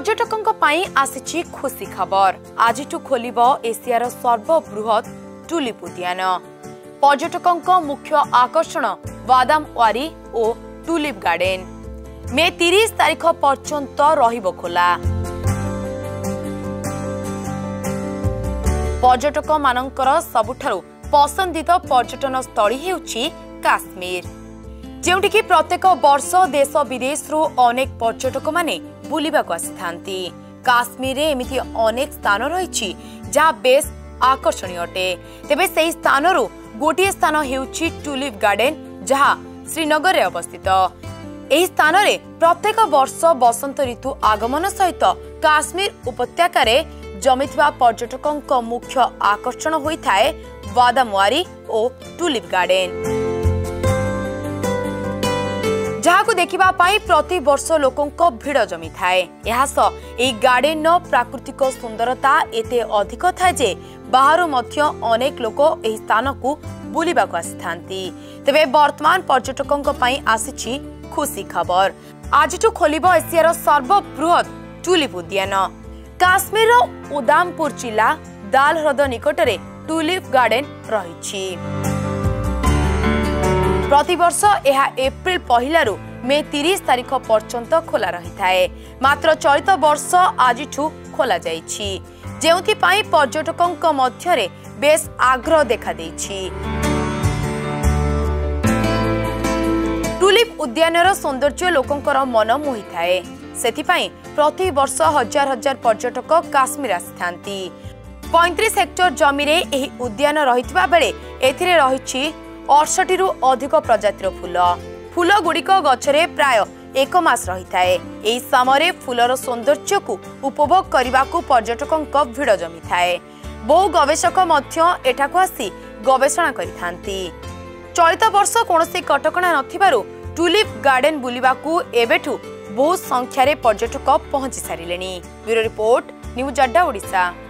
পর্যটকঙ্ক পাই আসিছি খুশি খবর আজিঠু খোলিব এশিয়ার সর্ববৃহৎ টুলিপ উদ্যান পর্যটকঙ্ক মুখ্য আকর্ষণ বাদাম ওয়ারি ও টুলিপ গার্ডেন মে তিরিশ তারিখ পর্যন্ত রহব খোলা পর্যটক মানকর সবুঠার পসন্দিত পর্যটন স্থলী হেউচি কাশ্মীর যেউটিকি প্রত্যেক বর্ষ দেশ বিদেশ অনেক পর্যটক মানে ବୁଲିବାକୁ ଆସିଥାନ୍ତି କାଶ୍ମୀରରେ ଏମିତି ଅନେକ ସ୍ଥାନ ରହିଛି ଯାହା ବେଶ ଆକର୍ଷଣୀୟ ଅଟେ ତେବେ ସେହି ସ୍ଥାନରୁ ଗୋଟିଏ ସ୍ଥାନ ହେଉଛି ଟୁଲିପ୍ ଗାର୍ଡେନ୍ ଯାହା ଶ୍ରୀନଗରରେ ଅବସ୍ଥିତ ଏହି ସ୍ଥାନରେ ପ୍ରତ୍ୟେକ ବର୍ଷ ବସନ୍ତ ଋତୁ ଆଗମନ ସହିତ କାଶ୍ମୀର ଉପତ୍ୟକାରେ ଜମିଥିବା ପର୍ଯ୍ୟଟକଙ୍କ ମୁଖ୍ୟ ଆକର୍ଷଣ ହୋଇଥାଏ ବାଦାମୱାରୀ ଓ ଟୁଲିପ୍ ଗାର୍ଡେନ୍ ଯାହାକୁ ଦେଖିବା ପାଇଁ ପ୍ରତିବର୍ଷ ଲୋକଙ୍କ ଭିଡ଼ ଜମିଥାଏ ଏହା ସହ ଏହି ଗାର୍ଡେନ୍ର ପ୍ରାକୃତିକ ସୁନ୍ଦରତା ଏତେ ଅଧିକ ଥାଏ ଯେ ବାହାରୁ ମଧ୍ୟ ଅନେକ ଲୋକ ଏହି ସ୍ଥାନକୁ ବୁଲିବାକୁ ଆସିଥାନ୍ତି ତେବେ ବର୍ତ୍ତମାନ ପର୍ଯ୍ୟଟକଙ୍କ ପାଇଁ ଆସିଛି ଖୁସି ଖବର ଆଜିଠୁ ଖୋଲିବ ଏସିଆର ସର୍ବବୃହତ ଟୁଲିପ୍ ଉଦ୍ୟାନ କାଶ୍ମୀରର ଉଦାମପୁର ଜିଲ୍ଲା ଦାଲ ହ୍ରଦ ନିକଟରେ ଟୁଲିପ୍ ଗାର୍ଡେନ୍ ରହିଛି প্রতবর্ষ এহা এপ্রিল পহিলারু মে তিরিশ তারিখ পর্যন্ত খোলা রহিথায়ে মাত্র চলিত বর্ষ আজিঠু খোলা যাইছি ଯେଉଁଥିପାଇଁ ପର୍ଯ୍ୟଟକଙ୍କ ମଧ୍ୟରେ ବେଶ୍ ଆଗ୍ରହ ଦେଖାଦେଇଛି ଟୁଲିପ୍ ଉଦ୍ୟାନର ସୌନ୍ଦର୍ଯ୍ୟ ଲୋକଙ୍କର ମନ ମୋହିଥାଏ ସେଥିପାଇଁ ପ୍ରତିବର୍ଷ ହଜାର ହଜାର ପର୍ଯ୍ୟଟକ କାଶ୍ମୀର ଆସିଥାନ୍ତି ପଇଁତିରିଶ ହେକ୍ଟର ଜମିରେ ଏହି ଉଦ୍ୟାନ ରହିଥିବା ବେଳେ ଏଥିରେ ରହିଛି ଅଠଷଠିରୁ ଅଧିକ ପ୍ରଜାତିର ଫୁଲ ଫୁଲଗୁଡ଼ିକ ଗଛରେ ପ୍ରାୟ ଏକ ମାସ ରହିଥାଏ ଏହି ସମୟରେ ଫୁଲର ସୌନ୍ଦର୍ଯ୍ୟକୁ ଉପଭୋଗ କରିବାକୁ ପର୍ଯ୍ୟଟକଙ୍କ ଭିଡ଼ ଜମିଥାଏ ବହୁ ଗବେଷକ ମଧ୍ୟ ଏଠାକୁ ଆସି ଗବେଷଣା କରିଥାନ୍ତି ଚଳିତ ବର୍ଷ କୌଣସି କଟକଣା ନଥିବାରୁ ଟୁଲିପ୍ ଗାର୍ଡେନ୍ ବୁଲିବାକୁ ଏବେଠୁ ବହୁ ସଂଖ୍ୟାରେ ପର୍ଯ୍ୟଟକ ପହଞ୍ଚି ସାରିଲେଣି ବ୍ୟୁରୋ ରିପୋର୍ଟ ନ୍ୟୁଜ୍ ଆଡ୍ଡା ଓଡ଼ିଶା